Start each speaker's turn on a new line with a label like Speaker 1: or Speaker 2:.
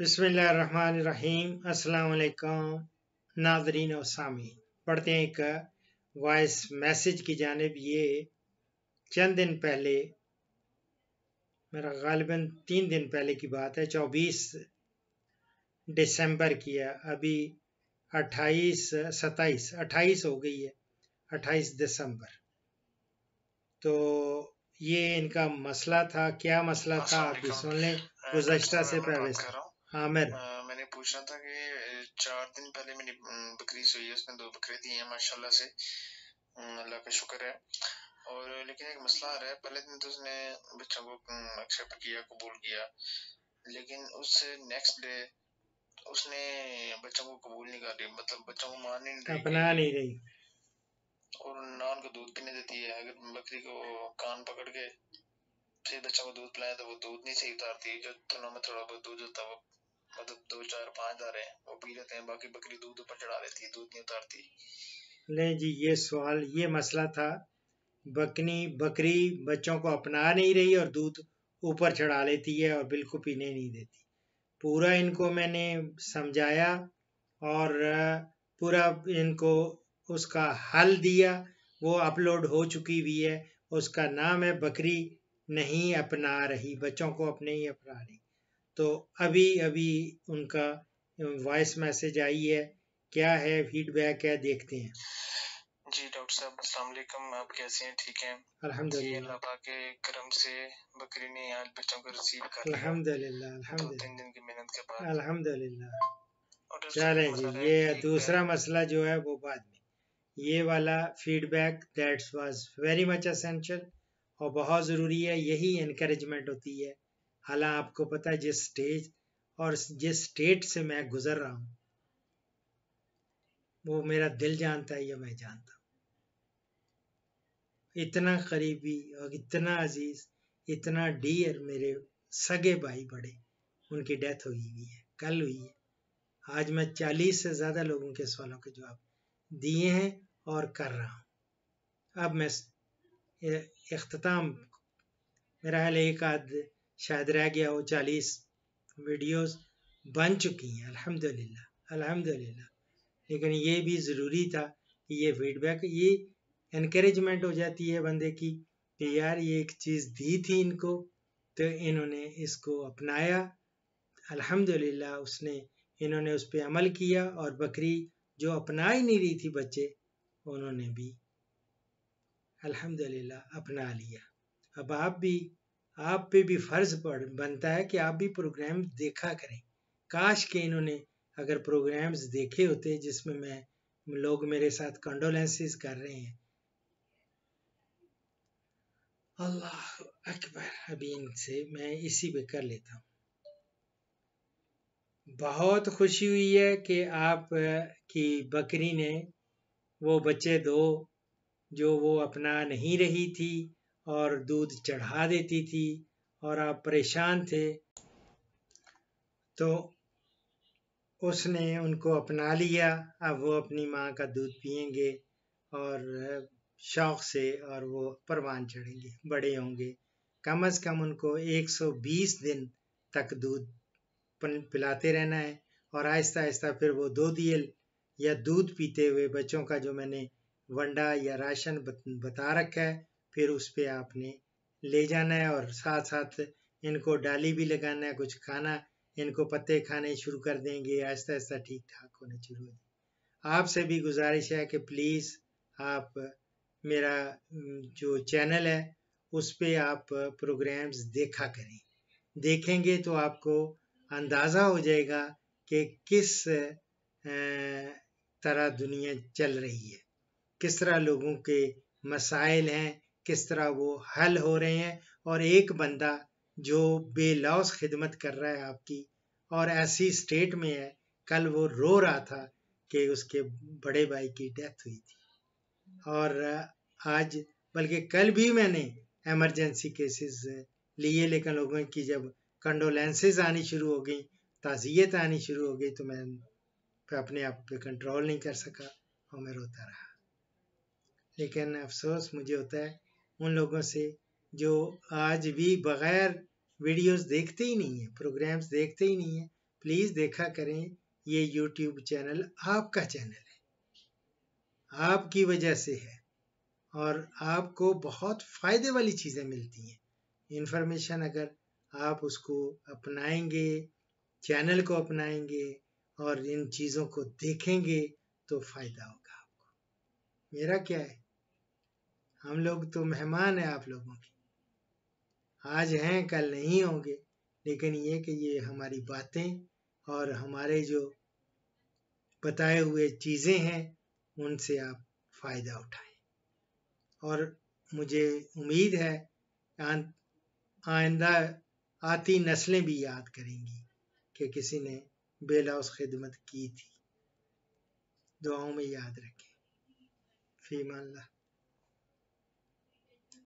Speaker 1: अस्सलाम वालेकुम नाजरीन और सामीन। पढ़ते हैं एक वॉइस मैसेज की जानब ये चंद दिन पहले मेरा गालिबा तीन दिन पहले की बात है चौबीस दिसंबर की है। अभी अट्ठाईस सत्ताईस अट्ठाईस हो गई है अट्ठाईस दिसंबर। तो ये इनका मसला था क्या मसला था आप भी सुन लें गुजश्ता से पहले आमिर
Speaker 2: मैंने पूछना था कि चार दिन पहले मेरी बकरी सोई है उसने दो बकरे दिए हैं माशाल्लाह से। अल्लाह का शुक्र है। और लेकिन एक मसला आ रहा है पहले दिन तो उसने बच्चों को एक्सेप्ट किया कबूल किया लेकिन उससे नेक्स्ट डे उसने बच्चों को कबूल नहीं कर रही मतलब बच्चों को मान नहीं रही।
Speaker 1: अपना नहीं रही।
Speaker 2: और ना उनको दूध पीने देती है अगर बकरी को कान पकड़ के फिर बच्चों को दूध पिलाए तो वो दूध नहीं सही उतारती जो थनों में थोड़ा बहुत दूध होता है वो मतलब दो चार पाँच दारे वो पी लेते हैं, बाकी बकरी दूध ऊपर चढ़ा लेती है, दूध नहीं उतारती।
Speaker 1: नहीं जी, ये सवाल, ये मसला था। बकनी, बकरी बच्चों को अपना नहीं रही और दूध ऊपर चढ़ा लेती है और बिल्कुल पीने नहीं देती। पूरा इनको मैंने समझाया और पूरा इनको उसका हल दिया, वो अपलोड हो चुकी हुई है। उसका नाम है बकरी नहीं अपना रही, बच्चों को अपने ही अपना रही। तो अभी अभी उनका वॉइस मैसेज आई है क्या है फीडबैक है देखते हैं।
Speaker 2: जी डॉक्टर साहब अस्सलाम वालेकुम आप कैसे हैं? ठीक हैं?
Speaker 1: अल्हम्दुलिल्लाह।
Speaker 2: अल्लाह के करम से बकरी ने आज बच्चों को रिसीव कर लिया।
Speaker 1: अल्हम्दुलिल्लाह अल्हम्दुलिल्लाह
Speaker 2: तीन दिन की मेहनत के बाद।
Speaker 1: अल्हम्दुलिल्लाह।
Speaker 2: डॉक्टर
Speaker 1: जी ये दूसरा मसला जो है वो बाद में। ये वाला feedback that's was very much essential और बहुत ज़रूरी है यही इनक्रेजमेंट होती है। हालाँकि आपको पता है जिस स्टेज और जिस स्टेट से मैं गुजर रहा हूँ, वो मेरा दिल जानता है या मैं जानता हूँ। इतना करीबी और इतना अज़ीज़, इतना डियर मेरे सगे भाई बड़े, उनकी डेथ हुई हुई है, कल हुई है। आज मैं चालीस से ज़्यादा लोगों के सवालों के जवाब दिए हैं और कर रहा हूँ। अब मैं अख्ताम मेरा हाल एक आध शायद रह गया हो, चालीस वीडियोस बन चुकी हैं, अल्हम्दुलिल्लाह अल्हम्दुलिल्लाह। लेकिन ये भी ज़रूरी था कि ये फीडबैक ये इनक्रेजमेंट हो जाती है बंदे की कि यार ये एक चीज़ दी थी इनको तो इन्होंने इसको अपनाया। अल्हम्दुलिल्लाह, उसने, इन्होंने उस पर अमल किया और बकरी जो अपना ही नहीं रही थी बच्चे, उन्होंने भी, अल्हम्दुलिल्लाह, अपना लिया। अब आप भी आप पे भी फ़र्ज़ पड़, बनता है कि आप भी प्रोग्राम देखा करें। काश के इन्होंने अगर प्रोग्राम्स देखे होते जिसमें मैं, लोग मेरे साथ कंडोलेंसेस कर रहे हैं। अल्लाह अकबर, अभी इनसे मैं इसी पे कर लेता हूँ। बहुत खुशी हुई है कि आप, की बकरी ने वो बच्चे दो जो वो अपना नहीं रही थी और दूध चढ़ा देती थी और आप परेशान थे तो उसने उनको अपना लिया। अब वो अपनी माँ का दूध पियेंगे और शौक से और वो परवान चढ़ेंगे, बड़े होंगे। कम अज़ कम उनको 120 दिन तक दूध पिलाते रहना है और आहिस्ता आहिस्ता फिर वो दो दियल या दूध पीते हुए बच्चों का जो मैंने वंडा या राशन बता रखा है फिर उस पर आपने ले जाना है और साथ साथ इनको डाली भी लगाना है, कुछ खाना, इनको पत्ते खाने शुरू कर देंगे आहिस्ता आहिस्ता ठीक ठाक होने शुरू हो आपसे भी गुजारिश है कि प्लीज़ आप मेरा जो चैनल है, उस पर आप प्रोग्राम्स देखा करें। देखेंगे तो आपको अंदाज़ा हो जाएगा कि किस तरह दुनिया चल रही है। किस तरह लोगों के मसाइल हैं किस तरह वो हल हो रहे हैं और एक बंदा जो बेलौस खिदमत कर रहा है आपकी और ऐसी स्टेट में है, कल वो रो रहा था कि उसके बड़े भाई की डेथ हुई थी। और आज, बल्कि कल भी मैंने एमरजेंसी केसेस लिए, लेकिन लोगों की जब कंडोलेंसेज आनी शुरू हो गई, ताज़ियत आनी शुरू हो गई तो मैं अपने आप पे कंट्रोल नहीं कर सका और मैं रोता रहा। लेकिन अफसोस मुझे होता है उन लोगों से जो आज भी बगैर वीडियोस देखते ही नहीं है, प्रोग्राम्स देखते ही नहीं है, प्लीज़ देखा करें, ये यूट्यूब चैनल आपका चैनल है। आपकी वजह से है और आपको बहुत फ़ायदे वाली चीज़ें मिलती हैं। इन्फॉर्मेशन अगर आप उसको अपनाएँगे, चैनल को अपनाएँगे और इन चीज़ों को देखेंगे तो फ़ायदा होगा आपको। मेरा क्या है? हम लोग तो मेहमान हैं आप लोगों के। आज हैं, कल नहीं होंगे, लेकिन ये कि ये हमारी बातें और हमारे जो बताए हुए चीज़ें हैं, उनसे आप फ़ायदा उठाएँ। और मुझे उम्मीद है आइंदा, आती नस्लें भी याद करेंगी कि किसी ने बेलौस खिदमत की थी। दुआओं में याद रखें। फीमान